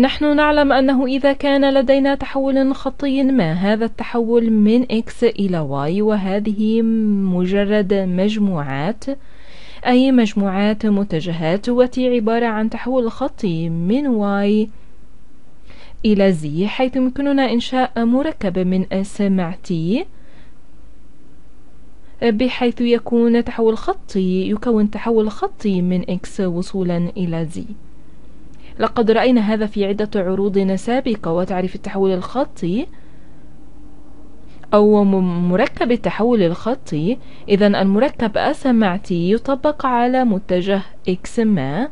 نحن نعلم أنه إذا كان لدينا تحول خطي ما هذا التحول من x إلى y وهذه مجرد مجموعات أي مجموعات متجهات وت عبارة عن تحول خطي من y إلى z حيث يمكننا إنشاء مركب من s مع t بحيث يكون تحول خطي يكون تحول خطي من x وصولا إلى z لقد رأينا هذا في عدة عروض سابقة وتعريف التحول الخطي أو مركب التحول الخطي إذا المركب أس مع t يطبق على متجه x ما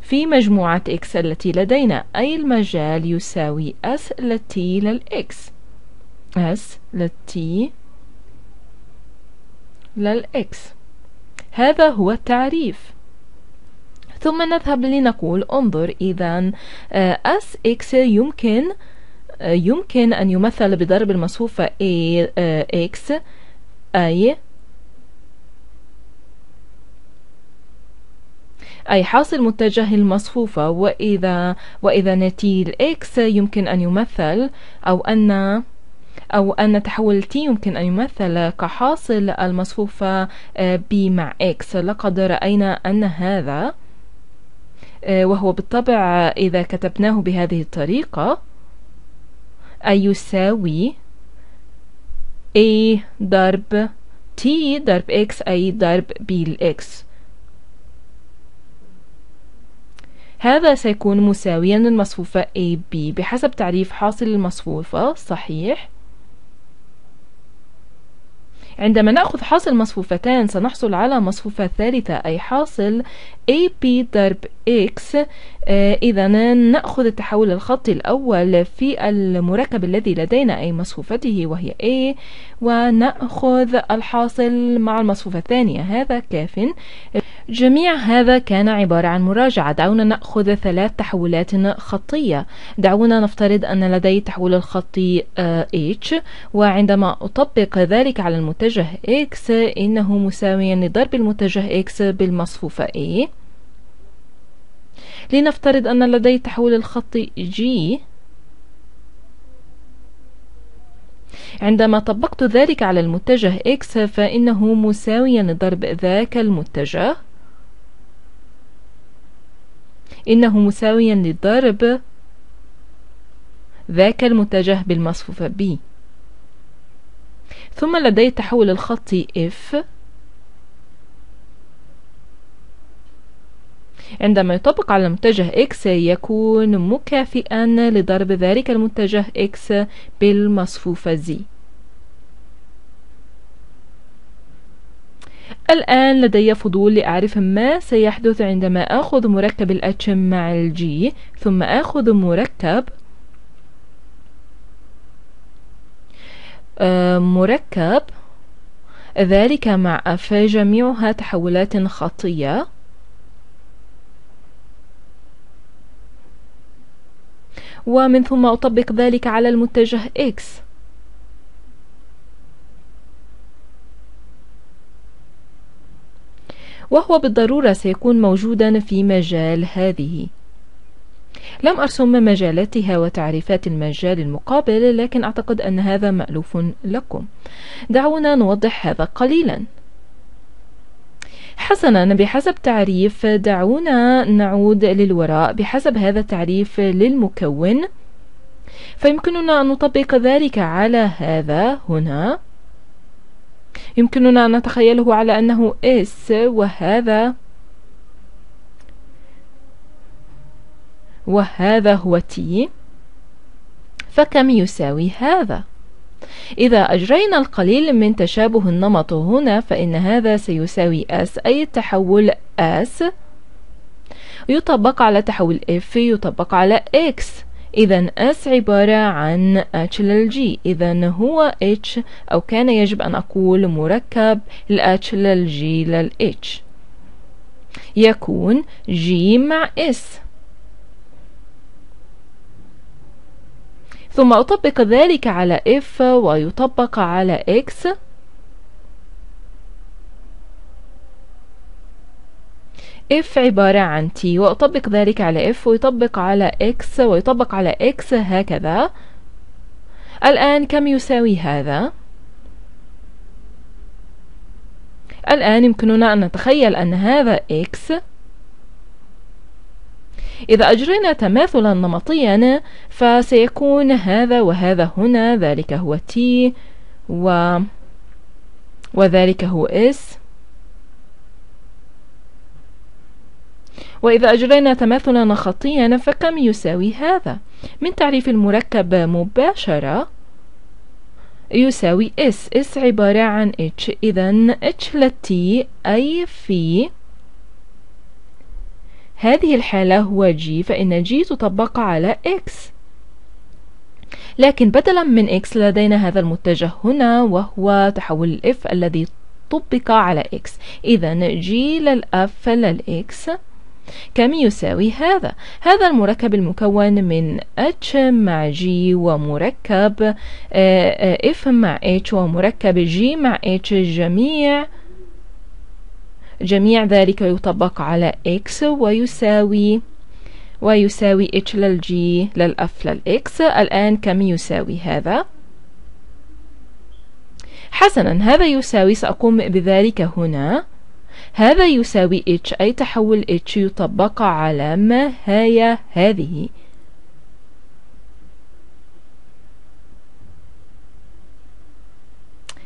في مجموعة x التي لدينا. أي المجال يساوي s للتي للx s للتي للx هذا هو التعريف. ثم نذهب لنقول انظر إذا آه، أس إكس يمكن آه، يمكن أن يمثل بضرب المصفوفة a آه، x أي أي حاصل متجه المصفوفة وإذا وإذا نتيل x يمكن أن يمثل أو أن أو أن تحول t يمكن أن يمثل كحاصل المصفوفة b مع x لقد رأينا أن هذا وهو بالطبع إذا كتبناه بهذه الطريقة أي يساوي A ضرب T ضرب X أي ضرب B X هذا سيكون مساويا للمصفوفة AB بحسب تعريف حاصل المصفوفة صحيح؟ عندما نأخذ حاصل مصفوفتان سنحصل على مصفوفة ثالثة أي حاصل AP ضرب X. آه إذا نأخذ التحول الخطي الأول في المركب الذي لدينا أي مصفوفته وهي A ونأخذ الحاصل مع المصفوفة الثانية. هذا كاف. جميع هذا كان عبارة عن مراجعة. دعونا نأخذ ثلاث تحولات خطية. دعونا نفترض أن لدي تحول الخطي H وعندما أطبق ذلك على المتجه X إنه مساويا لضرب المتجه X بالمصفوفة A. لنفترض أن لدي تحول الخطي G. عندما طبقت ذلك على المتجه X فإنه مساويا لضرب ذاك المتجه. إنه مساويا لضرب ذاك المتجه بالمصفوفة B. ثم لدي التحول الخطي F عندما يطبق على المتجه X يكون مكافئا لضرب ذلك المتجه X بالمصفوفة Z. الآن لدي فضول لأعرف ما سيحدث عندما أخذ مركب ال H مع ال G ثم أخذ مركب مركب. ذلك مع F جميعها تحولات خطية. ومن ثم أطبق ذلك على المتجه X. وهو بالضرورة سيكون موجودا في مجال هذه. لم أرسم مجالاتها وتعريفات المجال المقابل لكن أعتقد أن هذا مألوف لكم. دعونا نوضح هذا قليلا. حسنا بحسب تعريف دعونا نعود للوراء. بحسب هذا التعريف للمكون فيمكننا أن نطبق ذلك على هذا هنا. يمكننا أن نتخيله على أنه S وهذا وهذا هو T فكم يساوي هذا؟ إذا أجرينا القليل من تشابه النمط هنا فإن هذا سيساوي S أي التحول S يطبق على تحول F يطبق على X. إذا S عبارة عن H للG إذا هو H أو كان يجب أن أقول مركب ال H للG للH يكون G مع S. ثم أطبق ذلك على F ويطبق على X. F عبارة عن t. وأطبق ذلك على f ويطبق على x ويطبق على x هكذا. الآن كم يساوي هذا؟ الآن يمكننا أن نتخيل أن هذا x إذا أجرينا تماثلا نمطيا فسيكون هذا وهذا هنا ذلك هو t و وذلك هو s وإذا أجرينا تماثلا خطيا فكم يساوي هذا؟ من تعريف المركب مباشرة يساوي S S عبارة عن H إذا H للتي أي في هذه الحالة هو G فإن G تطبق على X. لكن بدلا من X لدينا هذا المتجه هنا وهو تحول ال F الذي طبق على X. إذا G للأف للإكس كم يساوي هذا؟ هذا المركب المكون من H مع G ومركب آه، آه، F مع H ومركب G مع H جميع جميع ذلك يطبق على X ويساوي ويساوي H للG للأف للإكس الآن كم يساوي هذا؟ حسنا هذا يساوي سأقوم بذلك هنا هذا يساوي h أي تحول h يطبق على ما هي هذه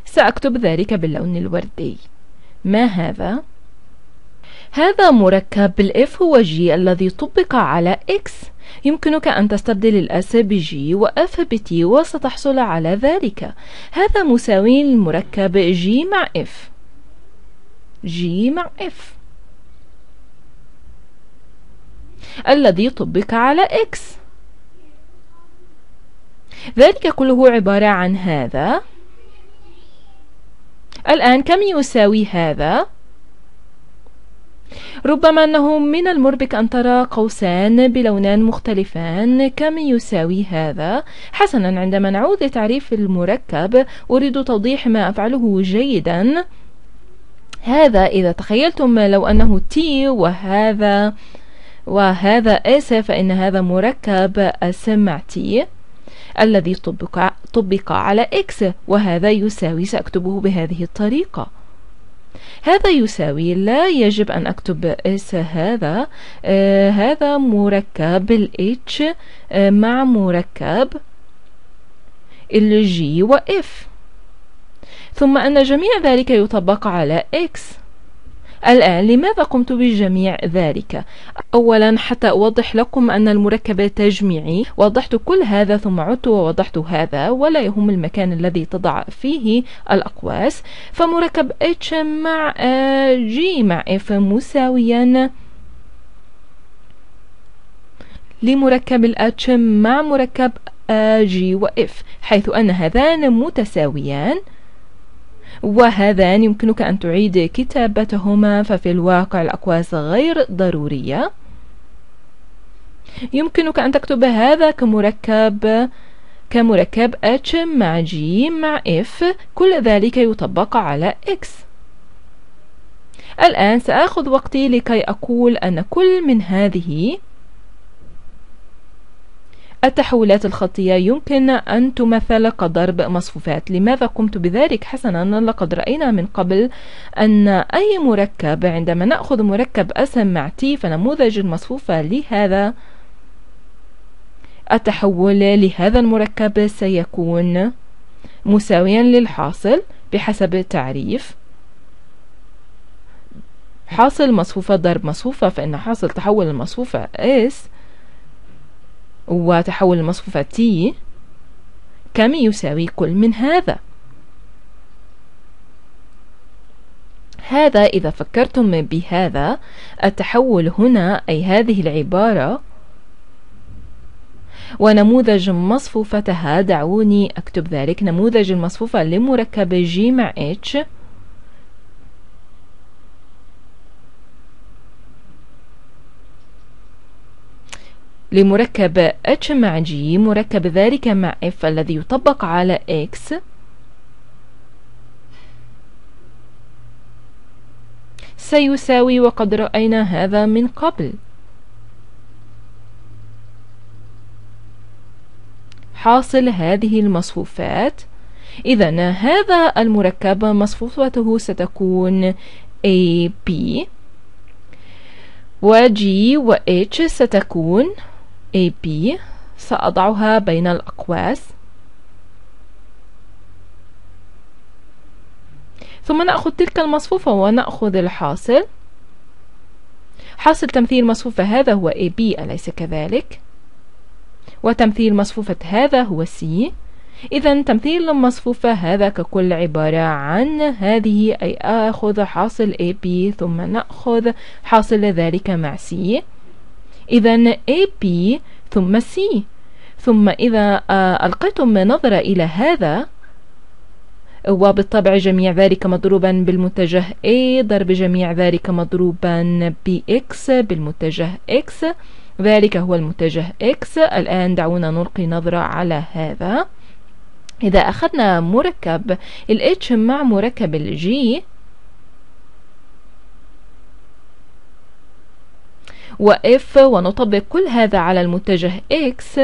سأكتب ذلك باللون الوردي ما هذا؟ هذا مركب الاف هو g الذي طبق على x يمكنك أن تستبدل الأس بجي وأف بتي وستحصل على ذلك. هذا مساوي للمركب g مع f G مع F الذي طبق على X ذلك كله عبارة عن هذا. الآن كم يساوي هذا؟ ربما أنه من المربك أن ترى قوسان بلونان مختلفان كم يساوي هذا؟ حسنا عندما نعود لتعريف المركب أريد توضيح ما أفعله جيدا هذا إذا تخيلتم لو أنه T وهذا وهذا S فإن هذا مركب S مع T الذي طبق, طبق على X وهذا يساوي سأكتبه بهذه الطريقة هذا يساوي لا يجب أن أكتب S هذا آه هذا مركب ال H آه مع مركب ال G و F ثم أن جميع ذلك يطبق على x الآن لماذا قمت بجميع ذلك؟ أولا حتى أوضح لكم أن المركب تجميعي. وضحت كل هذا ثم عدت ووضحت هذا ولا يهم المكان الذي تضع فيه الأقواس. فمركب H مع G مع F مساويا. لمركب ال H مع مركب G و F حيث أن هذان متساويان. وهذان يمكنك أن تعيد كتابتهما ففي الواقع الأقواس غير ضرورية. يمكنك أن تكتب هذا كمركب كمركب H مع G مع F كل ذلك يطبق على X. الآن سأخذ وقتي لكي أقول أن كل من هذه التحولات الخطية يمكن أن تمثل كضرب مصفوفات. لماذا قمت بذلك؟ حسنا لقد رأينا من قبل أن أي مركب عندما نأخذ مركب أسم مع تي فنموذج المصفوفة لهذا التحول لهذا المركب سيكون مساويا للحاصل بحسب التعريف حاصل مصفوفة ضرب مصفوفة فإن حاصل تحول المصفوفة S وتحول المصفوفة T كم يساوي كل من هذا؟ هذا إذا فكرتم بهذا التحول هنا أي هذه العبارة ونموذج مصفوفتها دعوني أكتب ذلك نموذج المصفوفة لمركب G مع H لمركب H مع G مركب ذلك مع F الذي يطبق على X. سيساوي وقد رأينا هذا من قبل. حاصل هذه المصفوفات. إذا هذا المركب مصفوفته ستكون AB و G و H ستكون AB سأضعها بين الأقواس. ثم نأخذ تلك المصفوفة ونأخذ الحاصل. حاصل تمثيل مصفوفة هذا هو AB أليس كذلك؟ وتمثيل مصفوفة هذا هو C. إذا تمثيل المصفوفة هذا ككل عبارة عن هذه أي آخذ حاصل AB ثم نأخذ حاصل ذلك مع C. إذا AB ثم C. ثم إذا آه، ألقيتم نظرة إلى هذا وبالطبع جميع ذلك مضروبا بالمتجه A ضرب جميع ذلك مضروبا بX بالمتجه X. ذلك هو المتجه X. الآن دعونا نلقي نظرة على هذا. إذا أخذنا مركب ال H مع مركب ال G و F ونطبق كل هذا على المتجه X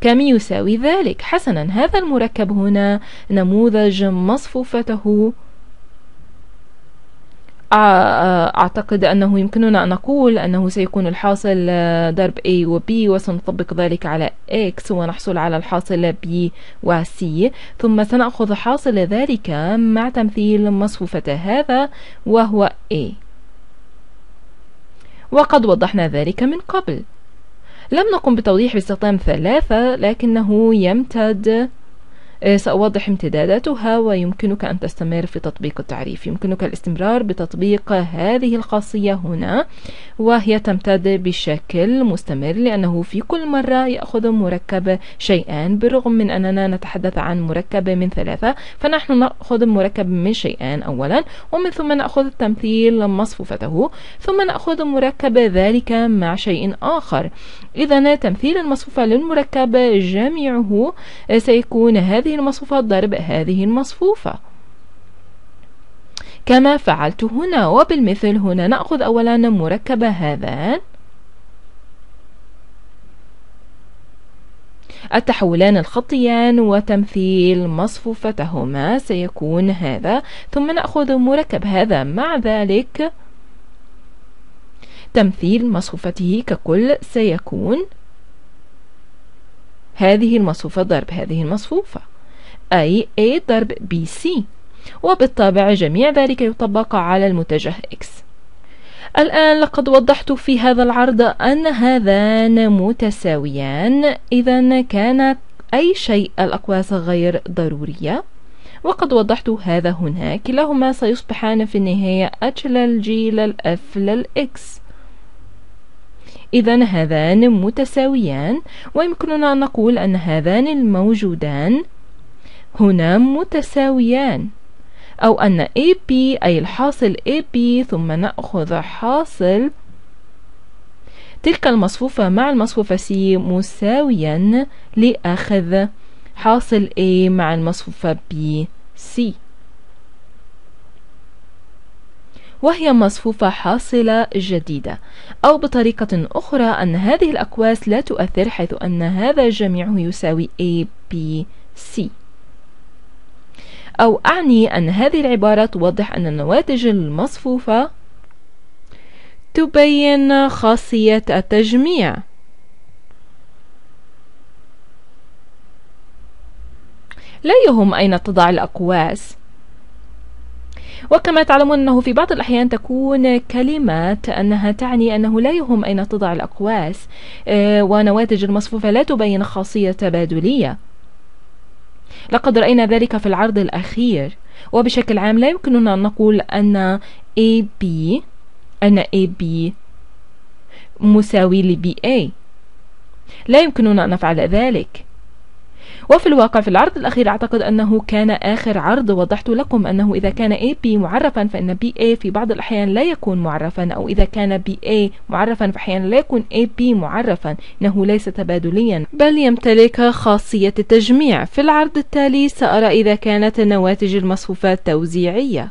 كم يساوي ذلك؟ حسنا هذا المركب هنا نموذج مصفوفته. أعتقد أنه يمكننا أن نقول أنه سيكون الحاصل ضرب A و B وسنطبق ذلك على X ونحصل على الحاصل B و C. ثم سنأخذ حاصل ذلك مع تمثيل مصفوفة هذا وهو A. وقد وضحنا ذلك من قبل. لم نقم بتوضيح باستخدام ثلاثة لكنه يمتد سأوضح امتداداتها ويمكنك أن تستمر في تطبيق التعريف. يمكنك الاستمرار بتطبيق هذه الخاصية هنا وهي تمتد بشكل مستمر لأنه في كل مرة يأخذ مركب شيئان بالرغم من أننا نتحدث عن مركب من ثلاثة فنحن نأخذ مركب من شيئان أولا ومن ثم نأخذ التمثيل مصفوفته ثم نأخذ مركب ذلك مع شيء آخر. إذا تمثيل المصفوفة للمركب جميعه سيكون هذه المصفوفة ضرب هذه المصفوفة. كما فعلت هنا وبالمثل هنا نأخذ أولا مركب هذان. التحولان الخطيان وتمثيل مصفوفتهما سيكون هذا ثم نأخذ مركب هذا مع ذلك. تمثيل مصفوفته ككل سيكون. هذه المصفوفة ضرب هذه المصفوفة. أي A ضرب BC وبالطبع جميع ذلك يطبق على المتجه X. الآن لقد وضحت في هذا العرض أن هذان متساويان. إذا كان أي شيء الأقواس غير ضرورية. وقد وضحت هذا هنا كلاهما سيصبحان في النهاية H لل G لل F لل X. إذا هذان متساويان. ويمكننا أن نقول أن هذان الموجودان هنا متساويان. أو أن AB أي الحاصل AB ثم نأخذ حاصل تلك المصفوفة مع المصفوفة C مساويا لأخذ حاصل A مع المصفوفة B C. وهي مصفوفة حاصلة جديدة. أو بطريقة أخرى أن هذه الأكواس لا تؤثر حيث أن هذا جميعه يساوي A B C. أو أعني أن هذه العبارة توضح أن النواتج المصفوفة تبين خاصية التجميع. لا يهم أين تضع الأقواس. وكما تعلمون أنه في بعض الأحيان تكون كلمات أنها تعني أنه لا يهم أين تضع الأقواس آه، ونواتج المصفوفة لا تبين خاصية تبادلية لقد رأينا ذلك في العرض الأخير. وبشكل عام لا يمكننا أن نقول أن AB أن AB مساوي ل BA لا يمكننا أن نفعل ذلك. وفي الواقع في العرض الأخير أعتقد أنه كان آخر عرض وضحت لكم أنه إذا كان AB معرفا فإن BA في بعض الأحيان لا يكون معرفا أو إذا كان BA معرفا فأحيانا لا يكون AB معرفا إنه ليس تبادليا. بل يمتلك خاصية التجميع. في العرض التالي سأرى إذا كانت النواتج المصفوفات توزيعية.